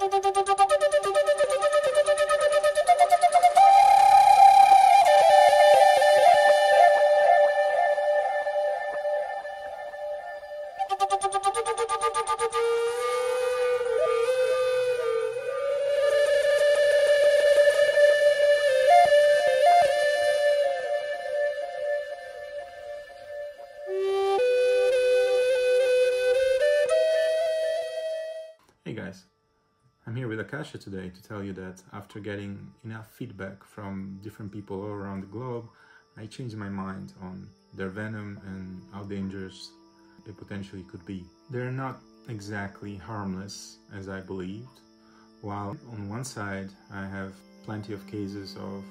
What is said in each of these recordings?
Hey guys, Today to tell you that after getting enough feedback from different people all around the globe, I changed my mind on their venom and how dangerous they potentially could be. They're not exactly harmless as I believed, while on one side I have plenty of cases of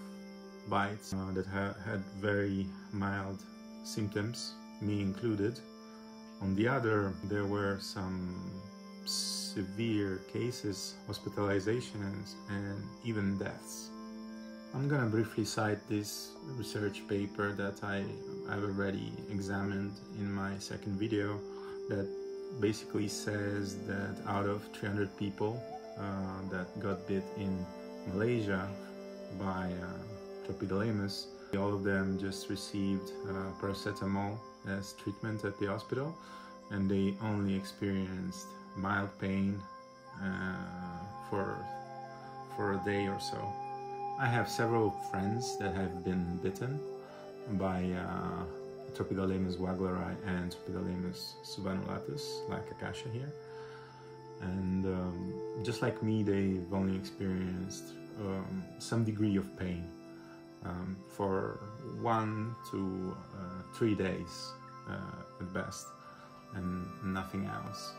bites uh, that ha had very mild symptoms, me included. On the other, there were some severe cases, hospitalizations, and even deaths. I'm gonna briefly cite this research paper that I, I've already examined in my second video that basically says that out of 300 people uh, that got bit in Malaysia by uh, Tropidolaemus, all of them just received uh, paracetamol as treatment at the hospital and they only experienced mild pain uh, for for a day or so. I have several friends that have been bitten by uh, wagleri and Tropidolaemus subannulatus, like Akasha here. And um, just like me, they've only experienced um, some degree of pain um, for one to uh, three days uh, at best, and nothing else.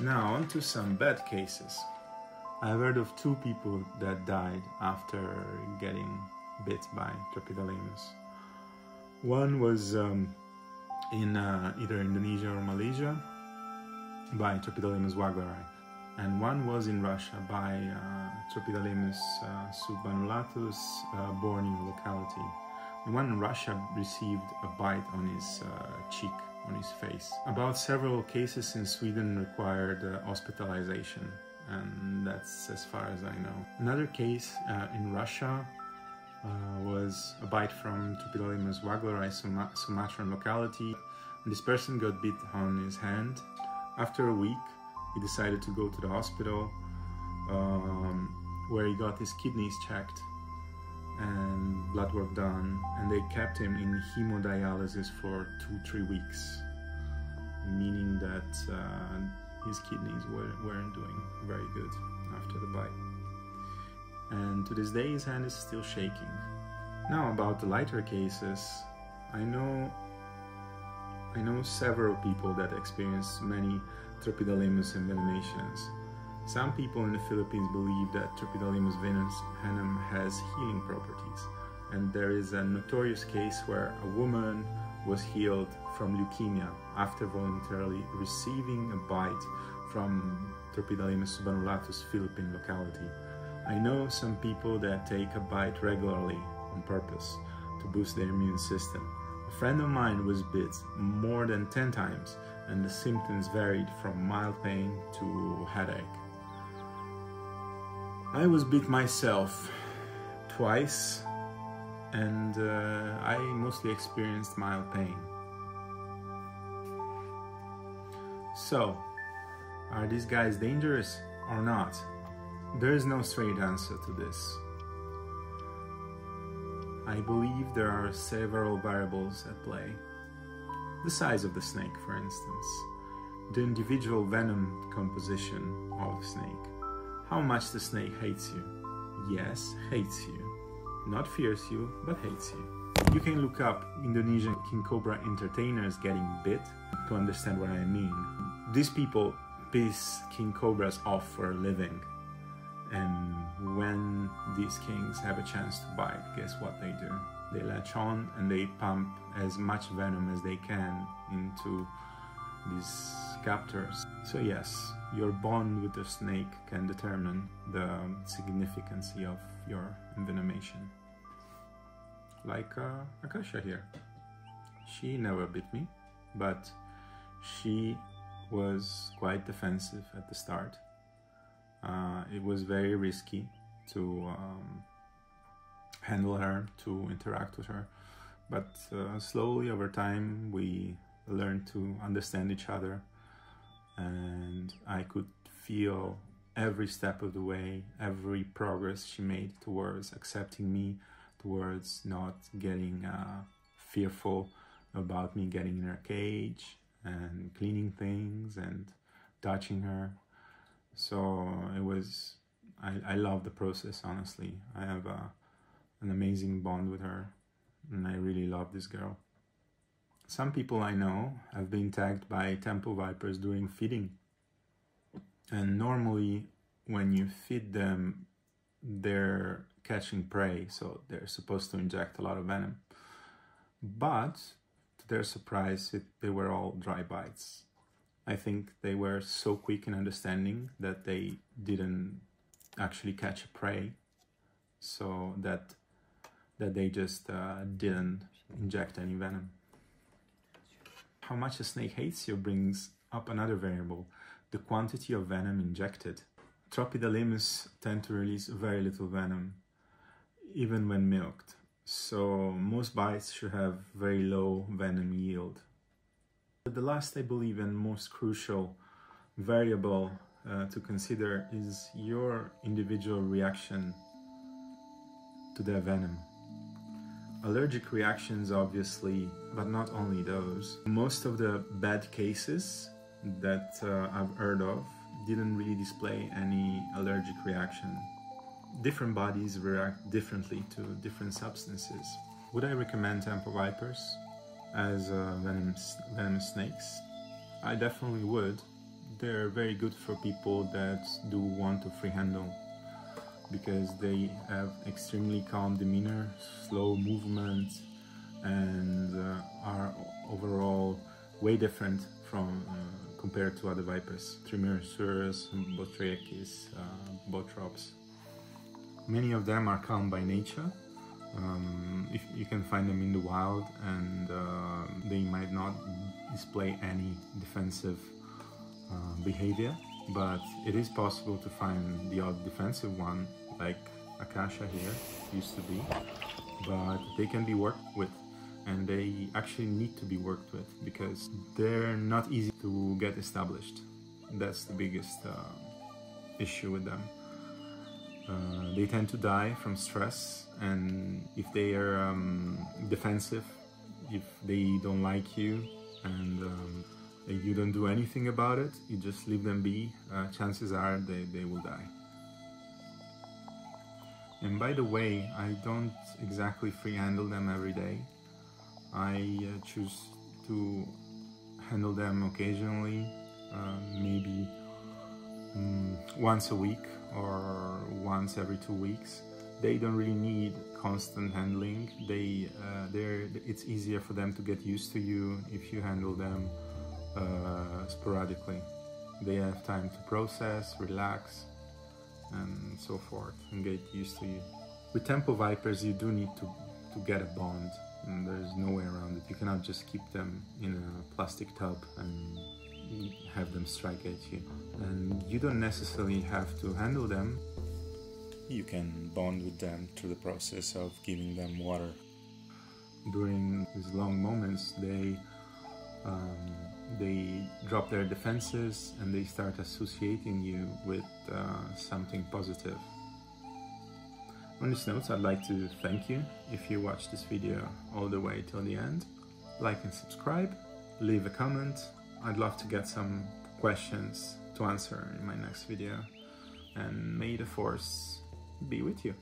Now, on to some bad cases. I've heard of two people that died after getting bit by Tropidolaemus. One was um, in uh, either Indonesia or Malaysia by Tropidolaemus wagleri, and one was in Russia by uh, Tropidolaemus uh, subannulatus, uh, Borneo locality. One in Russia received a bite on his uh, cheek on his face. About several cases in Sweden required uh, hospitalization, and that's as far as I know. Another case uh, in Russia uh, was a bite from Tropidolaemus wagleri, Sumatran locality. This person got bit on his hand. After a week, he decided to go to the hospital um, where he got his kidneys checked and blood work done and they kept him in hemodialysis for two three weeks meaning that uh, his kidneys were, weren't doing very good after the bite. And to this day his hand is still shaking. Now about the lighter cases i know i know several people that experience many tropidolaemus envenomations some people in the Philippines believe that Tropidolaemus venom has healing properties, and there is a notorious case where a woman was healed from leukemia after voluntarily receiving a bite from Tropidolaemus subannulatus Philippine locality. I know some people that take a bite regularly on purpose to boost their immune system. A friend of mine was bit more than 10 times and the symptoms varied from mild pain to headache. I was bit myself twice and uh, I mostly experienced mild pain. So, are these guys dangerous or not? There is no straight answer to this. I believe there are several variables at play. The size of the snake, for instance, the individual venom composition of the snake, how much the snake hates you. Yes, hates you. Not fears you, but hates you. You can look up Indonesian king cobra entertainers getting bit to understand what I mean. These people piss king cobras off for a living. And when these kings have a chance to bite, guess what they do? They latch on and they pump as much venom as they can into these captors. So yes, your bond with the snake can determine the significance of your envenomation. Like uh, Akasha here. She never bit me, but she was quite defensive at the start. Uh, it was very risky to um, handle her, to interact with her. But uh, slowly over time, we learned to understand each other, and I could feel every step of the way, every progress she made towards accepting me, towards not getting uh, fearful about me getting in her cage and cleaning things and touching her. So it was, I, I love the process, honestly. I have a, an amazing bond with her and I really love this girl. Some people I know have been tagged by temple vipers during feeding. And normally when you feed them, they're catching prey, so they're supposed to inject a lot of venom. But to their surprise, it, they were all dry bites. I think they were so quick in understanding that they didn't actually catch a prey, so that that they just uh, didn't inject any venom. How much a snake hates you brings up another variable, the quantity of venom injected. Tropidolaemus tend to release very little venom, even when milked, so most bites should have very low venom yield. But the last, I believe, and most crucial variable uh, to consider is your individual reaction to their venom. Allergic reactions, obviously, but not only those. Most of the bad cases that uh, I've heard of didn't really display any allergic reaction. Different bodies react differently to different substances. Would I recommend temple vipers as uh, venomous, venomous snakes? I definitely would. They're very good for people that do want to free handle because they have extremely calm demeanor, slow movement, and uh, are overall way different from uh, compared to other vipers, Trimeresurus, Bothriechis, uh, Bothrops. Many of them are calm by nature. Um, if you can find them in the wild and uh, they might not display any defensive uh, behavior, but it is possible to find the odd defensive one like Akasha here used to be, but they can be worked with and they actually need to be worked with because they're not easy to get established. That's the biggest uh, issue with them. Uh, they tend to die from stress, and if they are um, defensive, if they don't like you, and um, you don't do anything about it, you just leave them be, uh, chances are they, they will die. And by the way, I don't exactly free handle them every day. I uh, choose to handle them occasionally, uh, maybe um, once a week or once every two weeks. They don't really need constant handling. They, uh, they're, it's easier for them to get used to you if you handle them uh, sporadically. They have time to process, relax, and so forth, and get used to you. With Temple Vipers, you do need to, to get a bond, and there's no way around it. You cannot just keep them in a plastic tub and have them strike at you. And you don't necessarily have to handle them. You can bond with them through the process of giving them water. During these long moments, they um, they drop their defenses and they start associating you with uh, something positive. On this note, I'd like to thank you if you watched this video all the way till the end. Like and subscribe, leave a comment. I'd love to get some questions to answer in my next video. And may the force be with you.